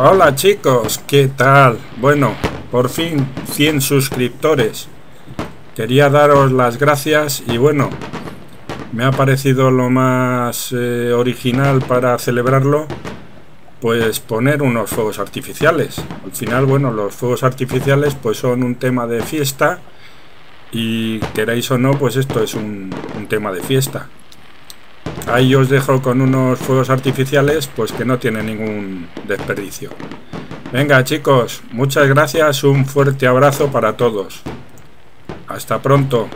Hola chicos, ¿qué tal? Bueno, por fin 100 suscriptores. Quería daros las gracias y bueno, me ha parecido lo más eh, original para celebrarlo, pues poner unos fuegos artificiales. Al final, bueno, los fuegos artificiales pues son un tema de fiesta y queráis o no, pues esto es un, un tema de fiesta. Ahí os dejo con unos fuegos artificiales, pues que no tienen ningún desperdicio. Venga chicos, muchas gracias, un fuerte abrazo para todos. Hasta pronto.